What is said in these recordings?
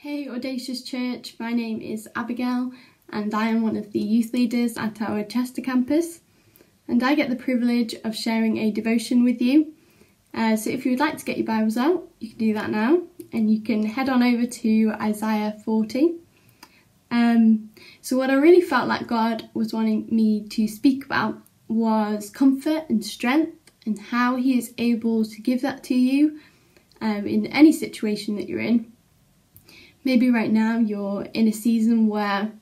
Hey Audacious Church, my name is Abigail and I am one of the youth leaders at our Chester campus and I get the privilege of sharing a devotion with you. Uh, so if you would like to get your Bibles out, you can do that now and you can head on over to Isaiah 40. Um, so what I really felt like God was wanting me to speak about was comfort and strength and how he is able to give that to you um, in any situation that you're in maybe right now you're in a season where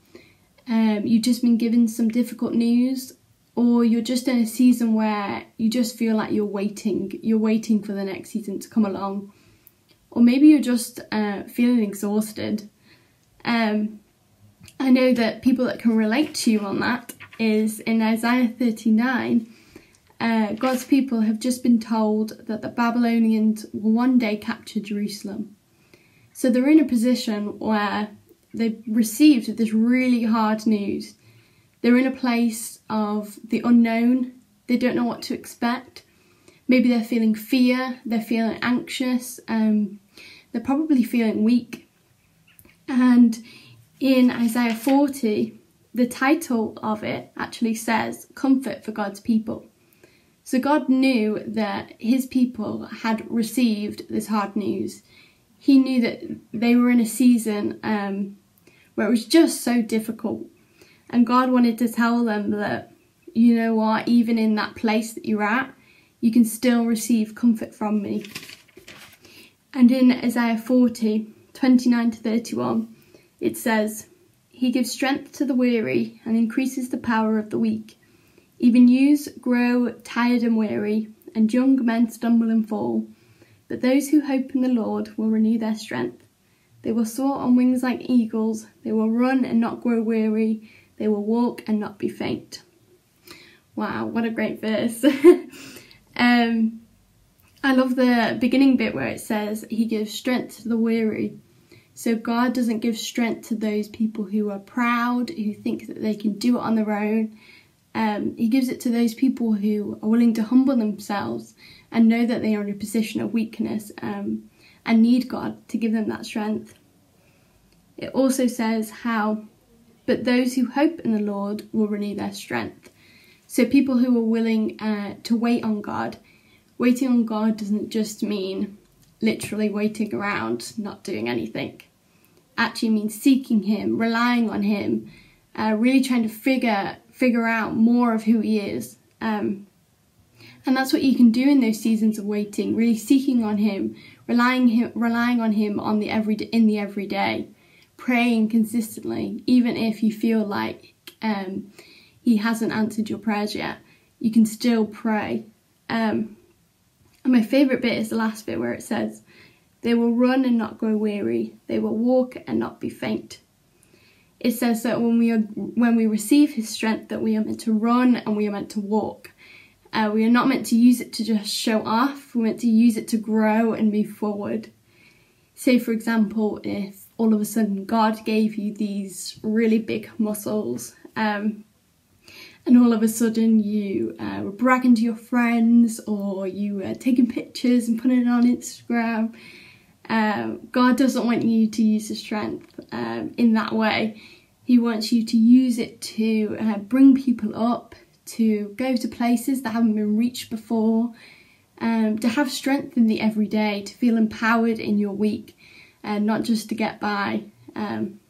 um, you've just been given some difficult news or you're just in a season where you just feel like you're waiting you're waiting for the next season to come along. Or maybe you're just uh, feeling exhausted. Um, i know that people that can relate to you on that is in isaiah 39 uh, god's people have just been told that the babylonians will one day capture jerusalem so they're in a position where they've received this really hard news. They're in a place of the unknown, they don't know what to expect. Maybe they're feeling fear, they're feeling anxious, um, they're probably feeling weak. And in Isaiah 40, the title of it actually says Comfort for God's People. So God knew that his people had received this hard news he knew that they were in a season um, where it was just so difficult. And God wanted to tell them that, you know what, even in that place that you're at, you can still receive comfort from me. And in Isaiah 40, 29 to 31, it says, He gives strength to the weary and increases the power of the weak. Even youths grow tired and weary, and young men stumble and fall. But those who hope in the Lord will renew their strength. They will soar on wings like eagles. They will run and not grow weary. They will walk and not be faint. Wow, what a great verse. um, I love the beginning bit where it says, He gives strength to the weary. So God doesn't give strength to those people who are proud, who think that they can do it on their own. Um, he gives it to those people who are willing to humble themselves and know that they are in a position of weakness um, and need God to give them that strength. It also says how, but those who hope in the Lord will renew their strength. So people who are willing uh, to wait on God, waiting on God doesn't just mean literally waiting around, not doing anything. Actually means seeking Him, relying on Him, uh, really trying to figure figure out more of who He is. Um, and that's what you can do in those seasons of waiting, really seeking on him, relying him relying on him on the every in the everyday, praying consistently, even if you feel like um, he hasn't answered your prayers yet, you can still pray. Um, and my favourite bit is the last bit where it says, They will run and not grow weary, they will walk and not be faint. It says that when we are when we receive his strength that we are meant to run and we are meant to walk. Uh, we are not meant to use it to just show off, we're meant to use it to grow and move forward. Say, for example, if all of a sudden God gave you these really big muscles, um, and all of a sudden you uh, were bragging to your friends or you were taking pictures and putting it on Instagram. Um, God doesn't want you to use the strength um, in that way. He wants you to use it to uh, bring people up, to go to places that haven't been reached before, um, to have strength in the everyday, to feel empowered in your week, and not just to get by. Um,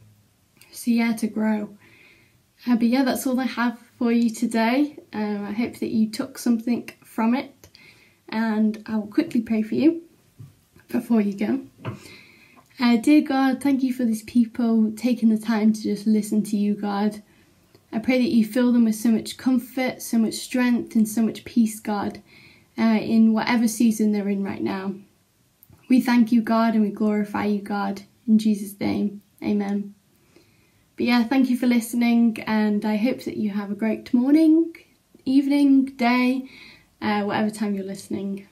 so, yeah, to grow. Uh, but yeah, that's all I have for you today. Um, I hope that you took something from it, and I will quickly pray for you before you go. Uh, dear God, thank you for these people taking the time to just listen to you, God. I pray that you fill them with so much comfort, so much strength, and so much peace, God, uh, in whatever season they're in right now. We thank you, God, and we glorify you, God. In Jesus' name, amen. But yeah, thank you for listening, and I hope that you have a great morning, evening, day, uh, whatever time you're listening.